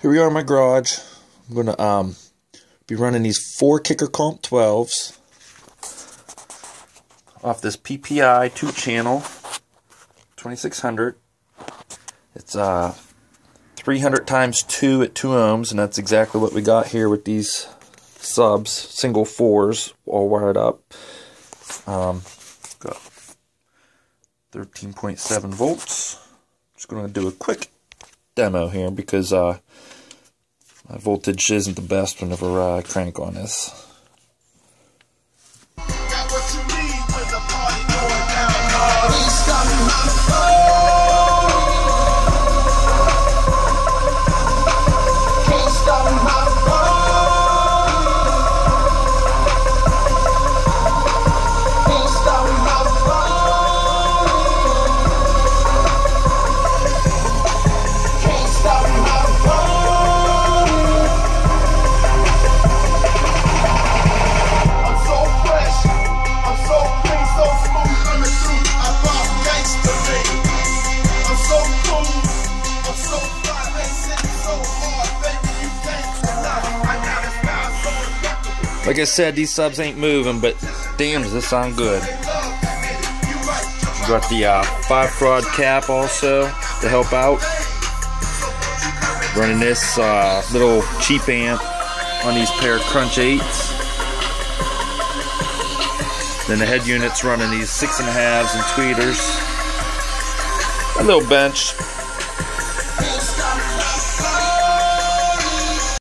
here we are in my garage. I'm going to um, be running these four kicker comp 12s off this PPI 2 channel 2600. It's uh 300 times 2 at 2 ohms, and that's exactly what we got here with these subs, single fours, all wired up. Um, got 13.7 volts. Just going to do a quick demo here because uh, my voltage isn't the best whenever I crank on this. Like I said, these subs ain't moving, but damn, does this sound good. Got the uh, 5 farad cap also to help out. Running this uh, little cheap amp on these pair of Crunch 8s. Then the head unit's running these 6.5s and tweeters. A little bench,